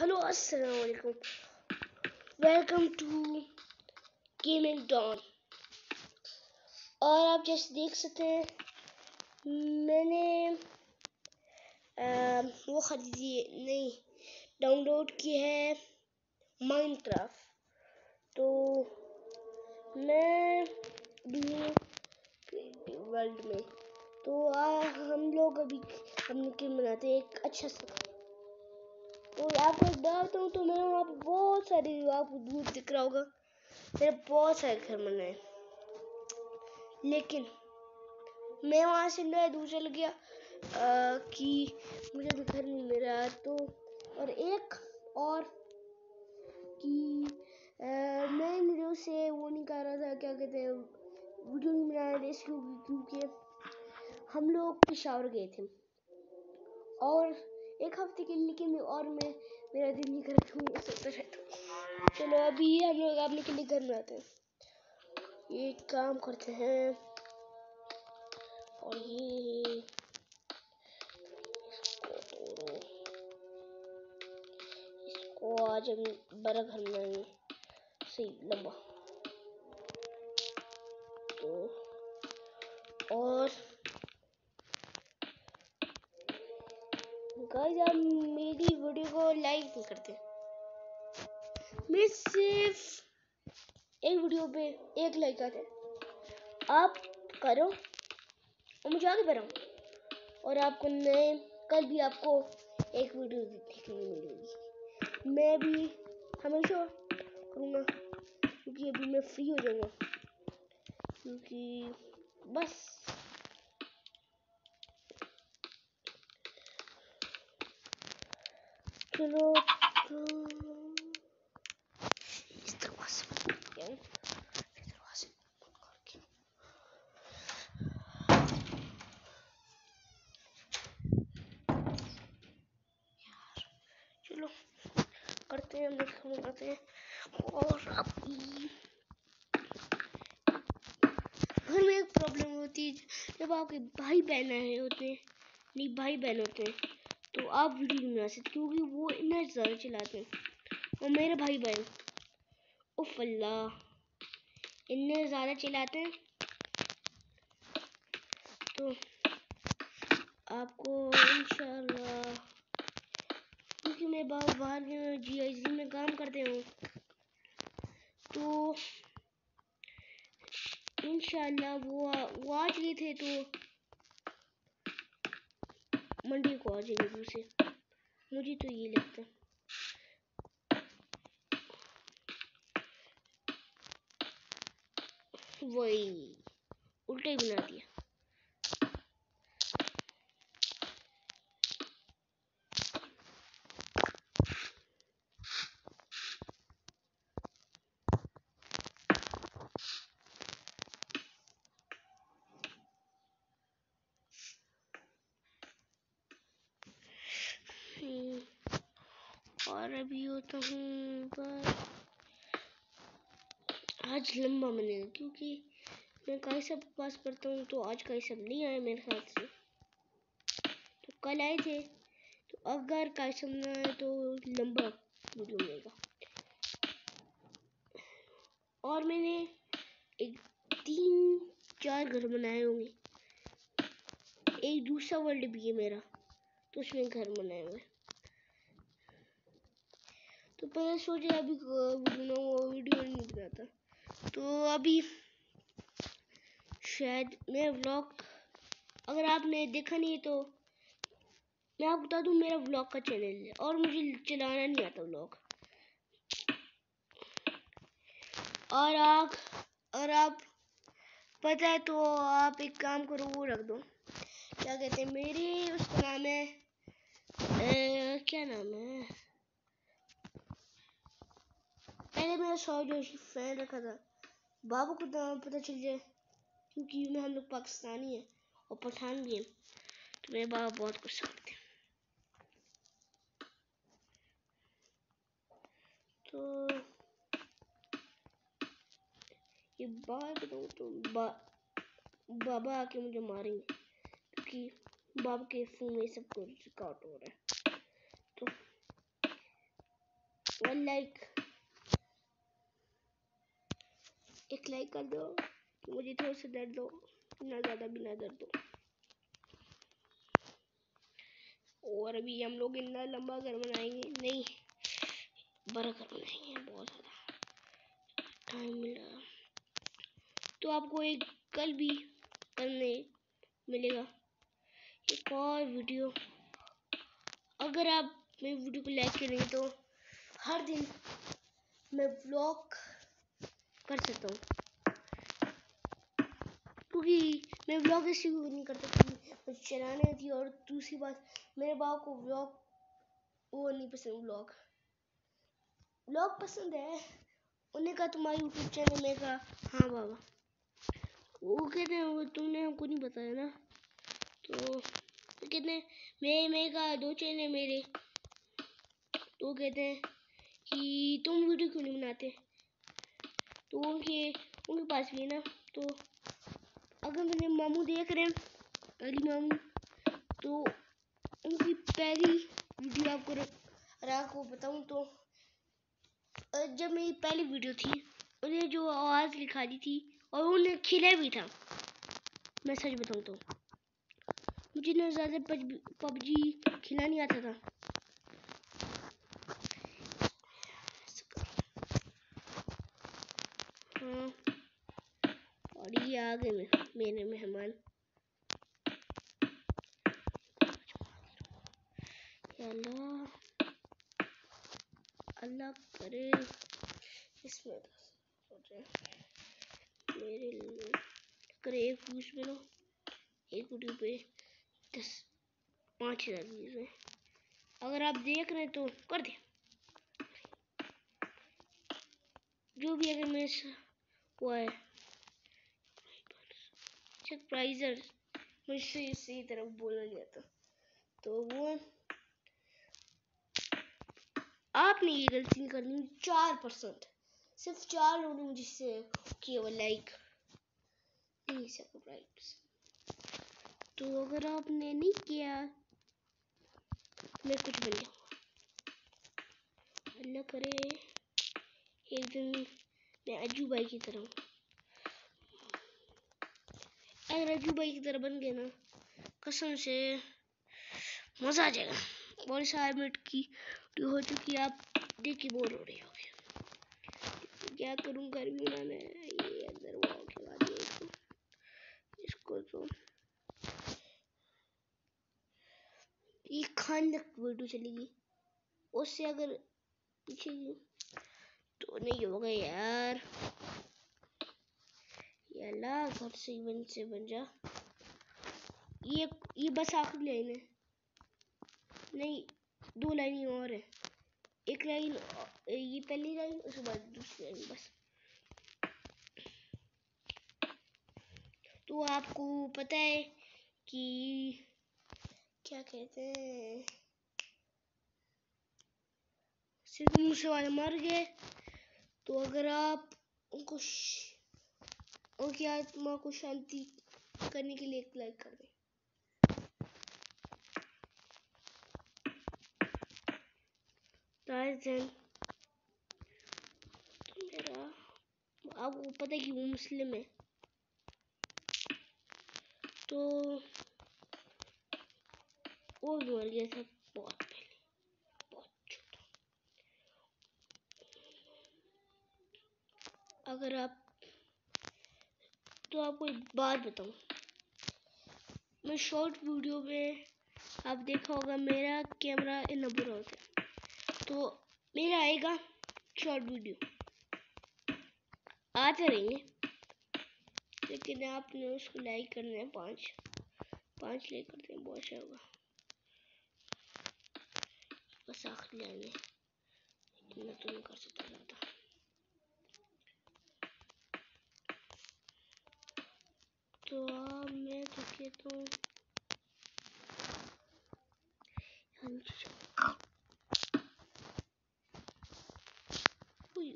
Hello अस्सलाम वालेकुम welcome to gaming don और आप जैसे देख सकते हैं मैंने आ, वो खरीदी नहीं डाउनलोड की है माइनक्राफ्ट तो मैं वर्ल्ड में. तो आ, हम लोग अभी हम गेम बनाते हैं एक अच्छा सा तो आपको बताता हूँ तो मैं वहाँ पर बहुत सारे आपको दूर दिख रहा होगा। मेरे बहुत सारे घर बने लेकिन मैं वहाँ से नया दूर चल गया आ, कि मुझे भी घर नहीं मिल रहा तो और एक और कि आ, मैं वीडियो से वो नहीं कर रहा था क्या कहते हैं वीडियो नहीं बना रहे क्योंकि हम लोग पिशावर गए थे। और एक हफ़्ते के लिए लेकिन और मैं, मेरा दिल नहीं कर सोचता रहता चलो, अभी हम लोग अपने के लिए घर में आते हैं। ये काम करते हैं। और ये इसको आज हम बड़ा घर बनाएँगे। सही, लंबा। तो और गाइस आप मेरी वीडियो को लाइक नहीं करते। मैं सिर्फ़ एक वीडियो पे एक लाइक आते आप करो, और मुझे आगे बढ़ाओ। और आपको नए कल भी आपको एक वीडियो देखने मिलेगी। मैं भी हमेशा करूँगा, क्योंकि अभी मैं फ्री हो जाऊँगा। क्योंकि बस। चलो, करते हैं, हम करते हैं। और अभी घर में एक प्रॉब्लम होती है, जब आपके भाई बहन आए होते हैं, नहीं भाई बहन होते हैं तो आप वीडियो नहीं बना सकते क्योंकि वो इतना ज़्यादा चलाते हैं। और मेरे भाई बहन उफ अल्लाह, इतने ज़्यादा चलाते हैं। तो आपको इंशाल्लाह, क्योंकि मैं बाहर जी आई जी में काम करते हूँ तो इंशाल्लाह वो वो आज गए थे तो मंडी को आ जाएगी दूसरे मुझे तो ये लगता है। वही उल्टे बना दिया। और अभी होता हूँ पर आज लंबा बनेगा क्योंकि मैं कई सब पास पढ़ता हूँ तो आज कई सब नहीं आए मेरे ख्याल से। तो कल आए थे तो अगर कई सब ना आए तो लंबा वीडियो मिलेगा। और मैंने एक तीन चार घर बनाए होंगे। एक दूसरा वर्ल्ड भी है मेरा तो उसमें घर बनाए हुए तो पहले सोचे अभी वो वीडियो नहीं बनाता तो अभी शायद मेरा व्लॉग अगर आपने देखा नहीं तो मैं आपको बता दूँ मेरा व्लॉग का चैनल है और मुझे चलाना नहीं आता व्लॉग और आप और आप पता है तो आप एक काम करो वो रख दो। क्या कहते हैं मेरी उसका नाम है ए, क्या नाम है? पहले मेरा सौ जोशी फ़ैन रखा था बाबू को नाम पता चल जाए क्योंकि मैं हम लोग पाकिस्तानी हैं और पठान भी हैं तो मेरे बाबा बहुत कुछ समझते हैं तो ये बात बताऊँ तो बा, बाबा आके मुझे मारेंगे क्योंकि बाबा के फ़ोन में सब कुछ रिकॉर्ड हो रहा है तो वन लाइक एक लाइक कर दो, मुझे थोड़ा सा दर्द दो ना ज़्यादा भी ना दर्द दो और अभी हम लोग इतना लंबा घर बनाएँगे, नहीं, बड़ा घर बनाएँगे बहुत ज़्यादा। टाइम मिला। तो आपको एक कल भी करने मिलेगा। एक और वीडियो अगर आप मेरी वीडियो को लाइक करेंगे तो हर दिन मैं ब्लॉग कर सकता हूँ। क्योंकि मैं ब्लॉग ऐसे नहीं करता मुझे चलाने थी और दूसरी बात, मेरे बाप को ब्लॉग वो नहीं पसंद ब्लॉग ब्लॉग पसंद है, उन्हें कहा तुम्हारा यूट्यूब चैनल में कहा हाँ बाबा। वो कहते हैं, वो तुमने हमको नहीं बताया ना? तो कहते हैं मैं मैं कहा दो चैनल मेरे। तो कहते हैं कि तुम वीडियो क्यों नहीं बनाते? तो उनके उनके पास भी है ना तो अगर मेरे मामू देख रहे हैं अली मामू तो उनकी पहली वीडियो आपको रात को बताऊँ तो जब मेरी पहली वीडियो थी, उन्हें जो आवाज़ लिखा दी थी, और उन्हें खिला भी था, मैं सच बताऊँ तो मुझे ना ज़्यादा पबजी खिला नहीं आता था। हाँ और ये आ गए मेरे मेहमान। अल्लाह अल्लाह करे। इसमें मेरे लिए अगर एक व्यूज़ में एक वीडियो पे दस, पाँच हज़ार व्यूज़ हैं अगर आप देख रहे हैं तो कर दे जो भी अगर मेरे सरप्राइजर मुझसे तरफ़ बोला तो वो आपने ये गलती करनी चार परसेंट सिर्फ़ चार लोगों ने मुझसे किया लाइक नहीं तो अगर आपने नहीं किया मैं कुछ बन जाऊँगा अल्लाह करे एक दिन मैं अजू भाई की तरह अगर अजू भाई की तरह बन गए ना, कसम से मज़ा आ जाएगा। बहुत सारे मिनट की हो चुकी है, आप देख के बोर हो रहे हो क्या करूँ गर्मी में ये अंदर के बाद इसको इसको तो। ये खान तक वीडियो चलेगी। उससे अगर पीछे नहीं होगा यार। ये अल्लाह, घर से बन से बन जा। ये ये बस आखिरी लाइन है। नहीं, दो लाइन और है। एक लाइन, ये पहली लाइन, उसके बाद दूसरी लाइन, बस। तो आपको पता है कि क्या कहते हैं? सिर्फ़ मुझसे वाले मर गए। तो अगर आप उनको उनकी आत्मा को शांति करने के लिए एक लाइक कर दें। आपको पता है कि वो मुस्लिम है। तो वो मर गया था बहुत अगर आप तो आपको एक बात बताऊँ। मैं शॉर्ट वीडियो में आप देखा होगा, मेरा कैमरा इतना बुरा होता है। तो मेरा आएगा शॉर्ट वीडियो आते रहेंगे लेकिन आपने उसको लाइक करना है पाँच। पाँच लाइक करते हैं, बहुत अच्छा होगा। बस आखिर लाएँगे मैं तो नहीं कर सकता ज़्यादा तो अब मैं तो कहता हूँ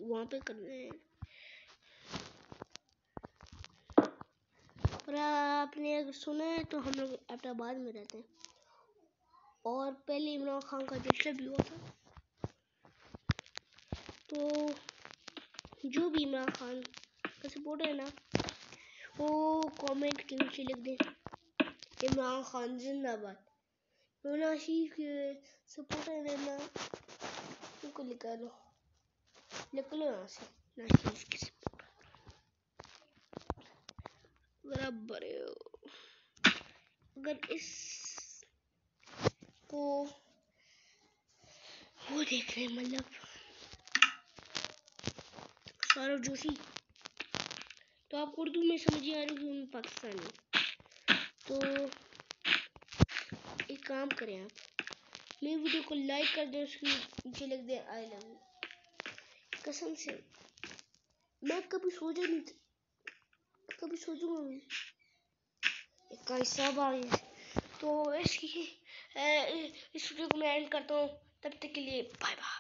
वहाँ पे करने हैं। और आपने अगर सुना है तो हम लोग अहमदाबाद में रहते हैं। और पहले इमरान खान का जलसा भी हुआ था। तो जो भी इमरान खान का सपोर्ट है ना वो कमेंट के नीचे लिख दें इमरान खान जिंदाबाद तो नाशीफ के सपोर्टर है ना उनको निकालो निकलो यहाँ से नाशीफ के सपोर्टर बराबर अगर इस को वो देख रहे मतलब सौरभ जोशी तो आप उर्दू में समझिए आ रही हूँ पाकिस्तानी। तो एक काम करें आप, मेरी वीडियो को लाइक कर दें, उसकी नीचे लिख दें आई लव यू कसम से, मैं कभी सोचा नहीं था, कभी सोचूँगा मैं कैसा आ गए तो इसकी इस वीडियो को मैं एंड करता हूँ, तब तक के लिए बाय बाय